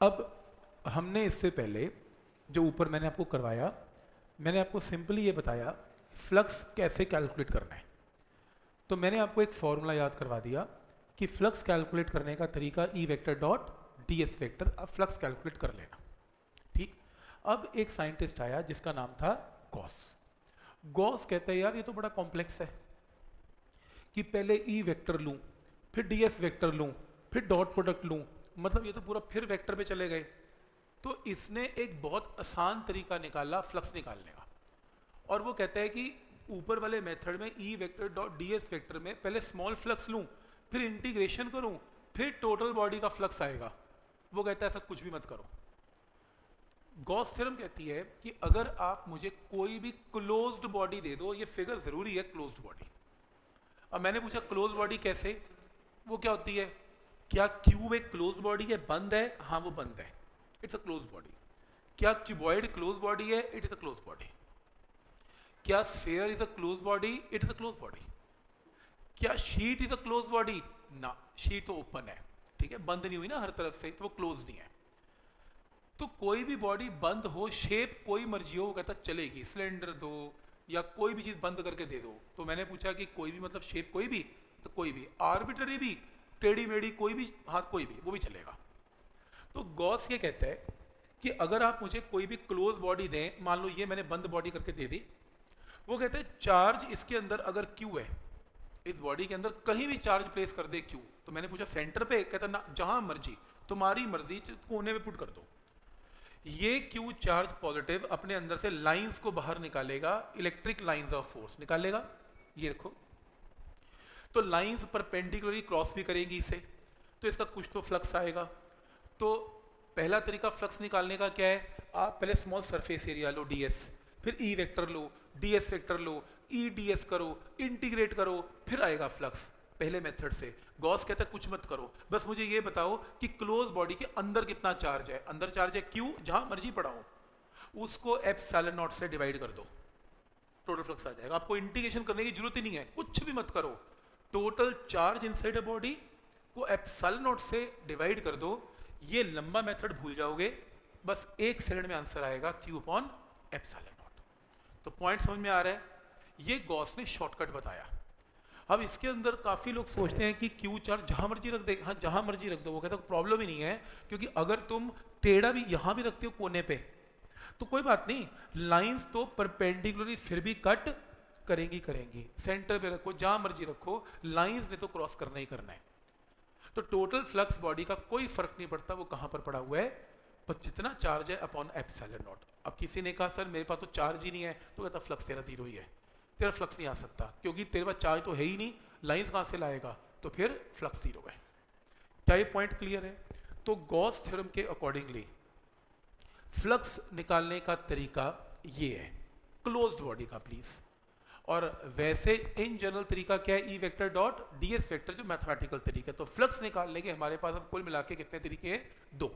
अब हमने इससे पहले जो ऊपर मैंने आपको करवाया, मैंने आपको सिंपली ये बताया, फ्लक्स कैसे कैलकुलेट करना है। तो मैंने आपको एक फॉर्मूला याद करवा दिया कि फ्लक्स कैलकुलेट करने का तरीका E vector dot D S vector अब फ्लक्स कैलकुलेट कर लेना। ठीक? अब एक साइंटिस्ट आया जिसका नाम था गॉस। गॉस कहते हैं, यार, ये तो बड़ा कॉम्प्लेक्स है कि पहले ई वेक्टर लूँ, फिर डी एस वैक्टर लूँ, फिर डॉट प्रोडक्ट लूँ मतलब ये तो पूरा फिर वेक्टर पे चले गए। तो इसने एक बहुत आसान तरीका निकाला फ्लक्स निकालने का। और वो कहता है कि ऊपर वाले मेथड में E vector dot D S vector में पहले स्मॉल फ्लक्स लूँ, फिर इंटीग्रेशन करूँ, फिर टोटल बॉडी का फ्लक्स आएगा। वो कहता है, ऐसा कुछ भी मत करो। गॉस थ्योरम कहती है कि अगर आप मुझे कोई भी क्लोज्ड बॉडी दे दो, ये फिगर ज़रूरी है क्लोज्ड बॉडी अब मैंने पूछा क्लोज बॉडी कैसे? वो क्या होती है? क्या क्यूब एक क्लोज बॉडी है? बंद है? हाँ वो बंद है। इट्स अ क्लोज बॉडी क्या क्यूबॉइड क्लोज बॉडी है? It is a close body क्या sphere is a close body it is a close body क्या sheet is a close body ना शीट तो ओपन है। ठीक है? बंद नहीं हुई ना हर तरफ़ से तो वो क्लोज नहीं है। तो कोई भी बॉडी बंद हो शेप कोई मर्ज़ी हो, वो कहता चलेगी सिलेंडर दो या कोई भी चीज़ बंद करके दे दो। तो मैंने पूछा कि कोई भी मतलब शेप कोई भी? तो कोई भी। आर्बिटरी भी। टेढ़ी मेढ़ी कोई भी हाथ, कोई भी, वो भी चलेगा। तो गॉस ये कहता है कि अगर आप मुझे कोई भी क्लोज बॉडी दें, मान लो ये मैंने बंद बॉडी करके दे दी, वो कहते हैं, चार्ज इसके अंदर अगर क्यू है, इस बॉडी के अंदर कहीं भी चार्ज प्लेस कर दे क्यू तो मैंने पूछा, सेंटर पे? कहता, ना, जहाँ मर्ज़ी, तुम्हारी मर्ज़ी कोने में पुट कर दो। ये क्यू चार्ज पॉजिटिव अपने अंदर से लाइंस को बाहर निकालेगा, इलेक्ट्रिक लाइंस ऑफ़ फोर्स निकालेगा। ये देखो तो लाइंस परपेंडिकुलरली क्रॉस भी करेंगी इसे। तो इसका कुछ तो फ्लक्स आएगा। तो पहला तरीका फ्लक्स निकालने का क्या है? आप पहले स्मॉल सरफेस एरिया लो डीएस फिर ई e वेक्टर लो डीएस वेक्टर लो ई डी एस करो इंटीग्रेट करो, फिर आएगा फ्लक्स पहले मेथड से। गॉस कहता है, कुछ मत करो। बस मुझे ये बताओ कि क्लोज बॉडी के अंदर कितना चार्ज है? अंदर चार्ज है क्यू जहाँ मर्ज़ी पढ़ाओ। उसको एफ़ सैलन नॉट से डिवाइड कर दो। टोटल फ्लक्स आ जाएगा। आपको इंटीग्रेशन करने की ज़रूरत ही नहीं है। कुछ भी मत करो। Total charge inside a body को एप्सल नोट से डिवाइड कर दो, ये लंबा मेथड भूल जाओगे। बस एक सेकंड में आंसर आएगा क्यू अपॉन एप्सल नोट तो पॉइंट समझ में आ रहा है? ये गॉस ने शॉर्टकट बताया। अब इसके अंदर काफ़ी लोग सोचते हैं कि क्यू चार्ज जहाँ मर्ज़ी रख दे हाँ जहाँ मर्ज़ी रख दो। वो कहते प्रॉब्लम ही नहीं है, क्योंकि अगर तुम टेढ़ा भी यहाँ भी रखते हो कोने पे तो कोई बात नहीं। लाइंस तो परपेंडिकुलरली फिर भी कट करेंगी करेंगी। सेंटर पे रखो, जहाँ मर्ज़ी रखो लाइंस ने तो क्रॉस करना ही करना है। तो टोटल फ्लक्स बॉडी का कोई फ़र्क नहीं पड़ता, वो कहाँ पर पड़ा हुआ है? पर जितना चार्ज है अपॉन एप्सिलॉन नॉट अब किसी ने कहा, सर, मेरे पास तो चार्ज ही नहीं है। तो कहता फ्लक्स तेरा ज़ीरो ही है। तेरा फ्लक्स नहीं आ सकता, क्योंकि तेरे पास चार्ज तो है ही नहीं। लाइंस कहाँ से लाएगा? तो फिर फ्लक्स ज़ीरो है। क्या ये पॉइंट क्लियर है? तो गॉस थ्योरम के अकॉर्डिंगली फ्लक्स निकालने का तरीका ये है। क्लोज्ड बॉडी का प्लीज़ और वैसे इन जनरल तरीका क्या है? E vector dot DS vector जो मैथमेटिकल तरीका तो फ्लक्स निकालने के हमारे पास अब कुल मिला के कितने तरीके हैं? दो।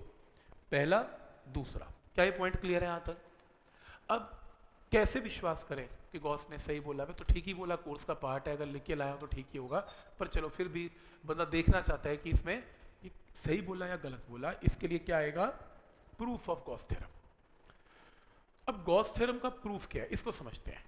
पहला, दूसरा। क्या ये पॉइंट क्लियर है यहाँ तक? अब कैसे विश्वास करें कि गॉस ने सही बोला? है तो ठीक ही बोला कोर्स का पार्ट है, अगर लिख के लाया तो ठीक ही होगा। पर चलो, फिर भी बंदा देखना चाहता है कि इसमें सही बोला या गलत बोला, इसके लिए क्या आएगा? प्रूफ ऑफ़ गॉस थ्योरम अब गॉस थ्योरम का प्रूफ क्या है? इसको समझते हैं।